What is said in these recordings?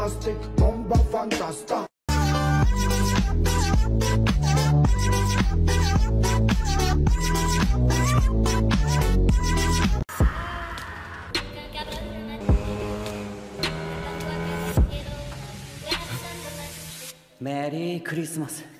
fantastic, bomba fantasta. Merry Christmas.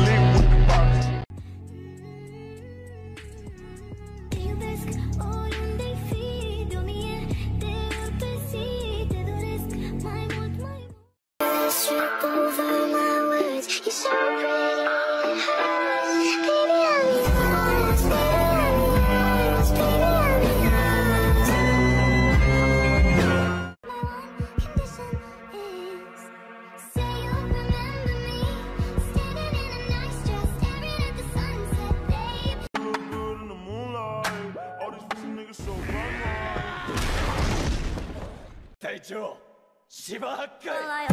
隊長芝八海。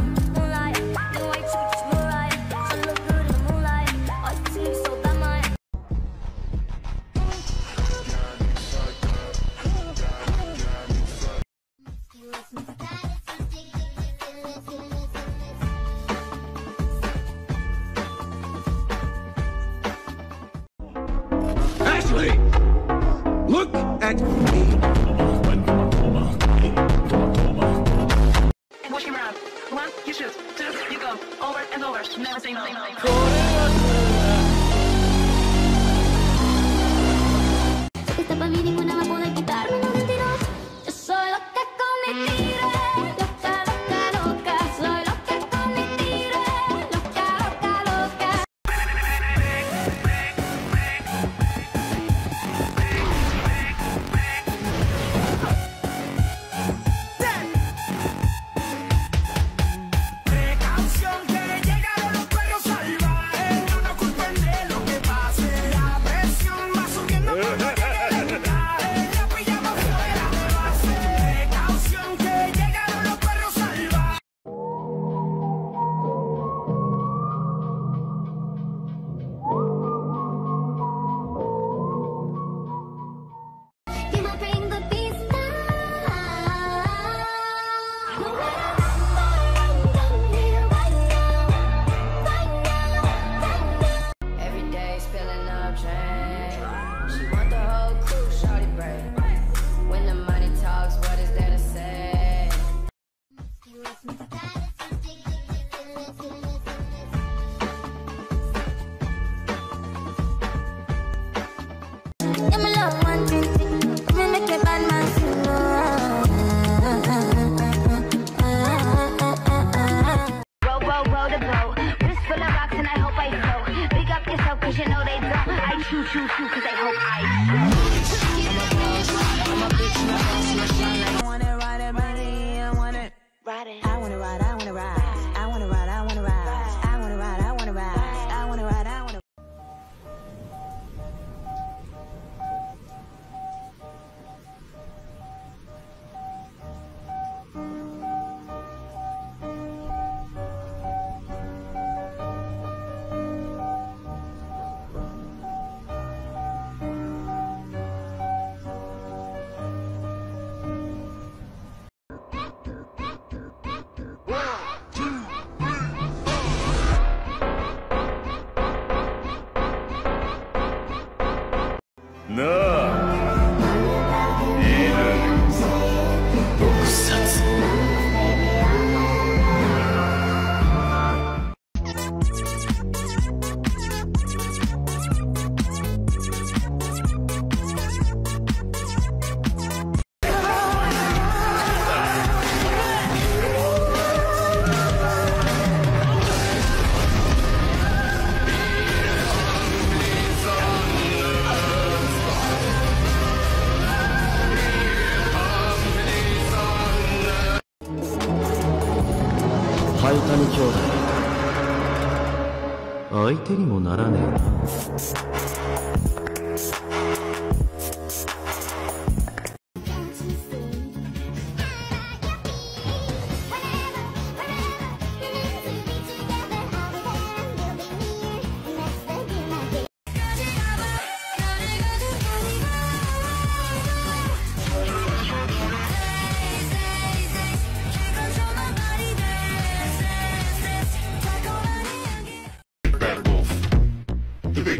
riding. 相手にもならねえな。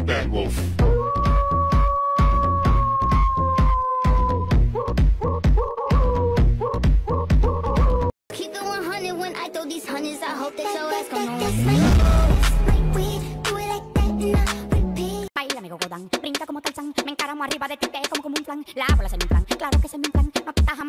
Bad wolf. Keep the 100 when I throw these hundreds. I hope that your ass gon' know what's like we do it like that and I repeat. Baila amigo Godán, brinca como Tarzán Me encaramo arriba de ti, te como como un flan La bola se me inflan, claro que se me inflan No te estás